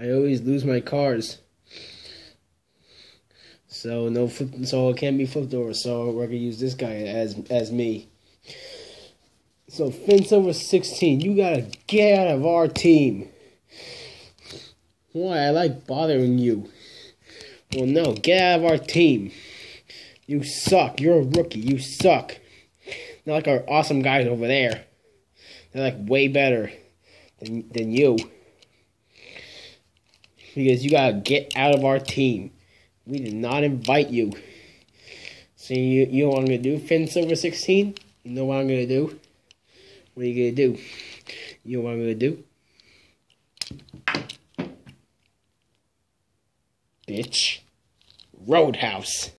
I always lose my cars. So no flip, so it can't be flipped over. So we're gonna use this guy as as me. So fence over sixteen, you gotta get out of our team. Why I like bothering you? Well, no, get out of our team. You suck. You're a rookie. You suck. Not like our awesome guys over there. They're like way better than than you. Because you gotta get out of our team. We did not invite you. So you you know what I'm gonna do? Fence over 16? You know what I'm gonna do? What are you gonna do? You know what I'm gonna do? Bitch. Roadhouse.